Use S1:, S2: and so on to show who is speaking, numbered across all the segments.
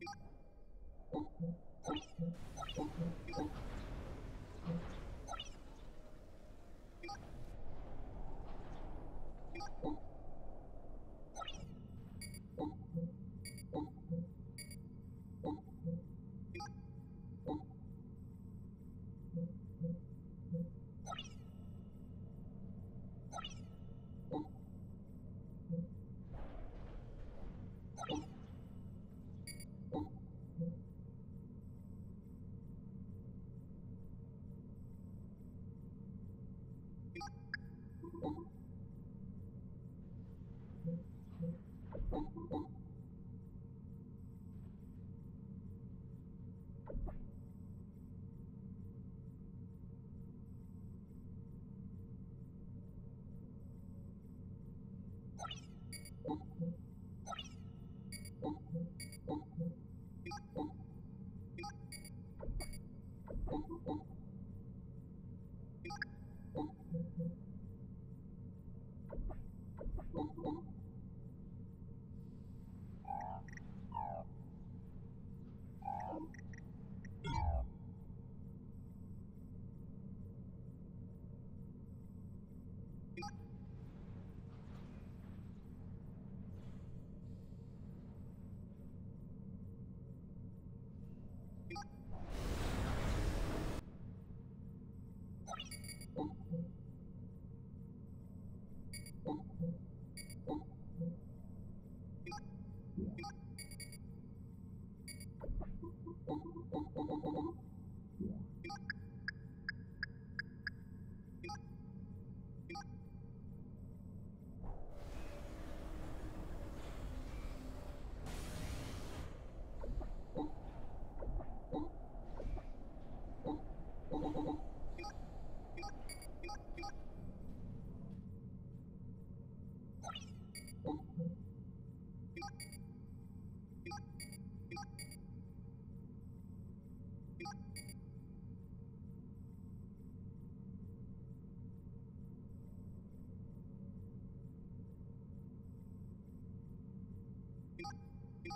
S1: Thank you.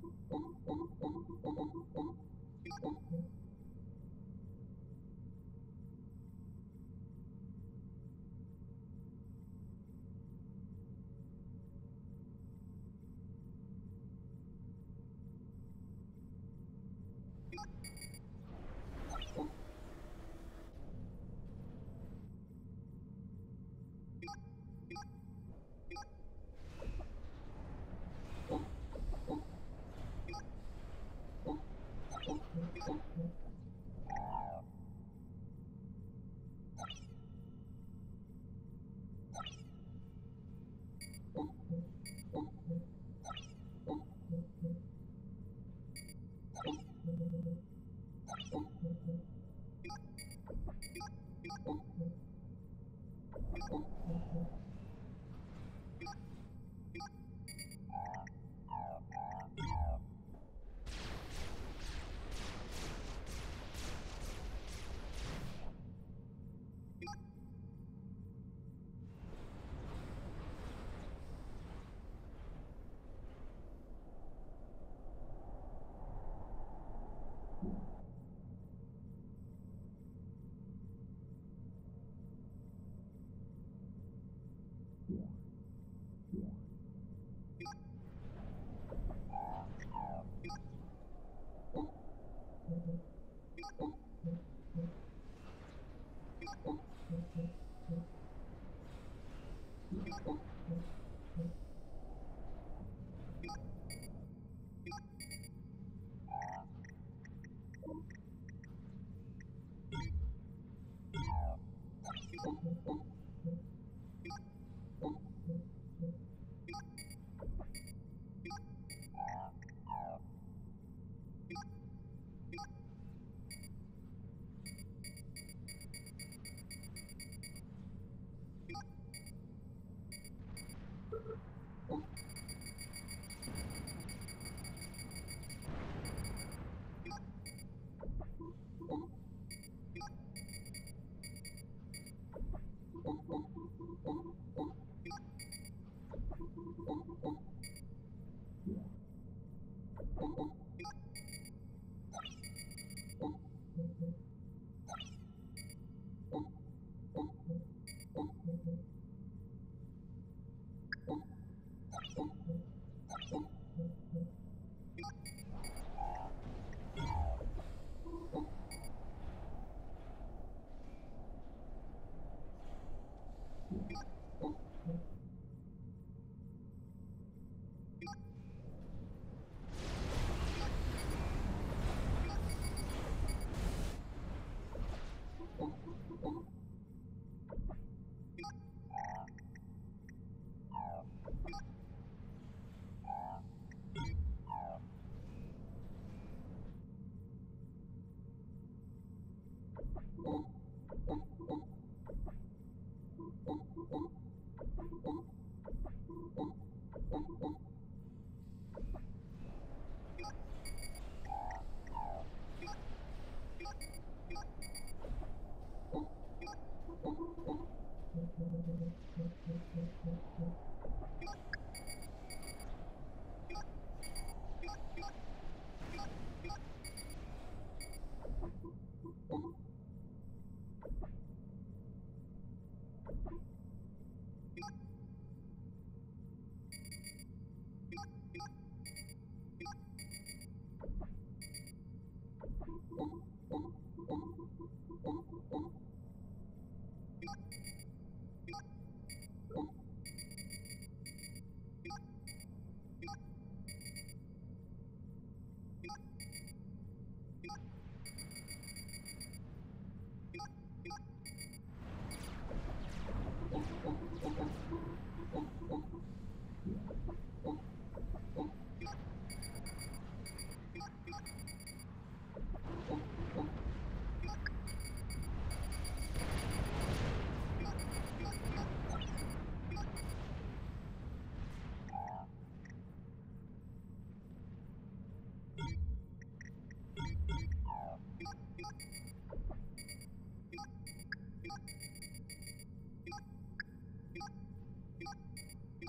S1: Thank you. 있어.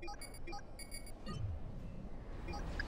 S1: Thank you.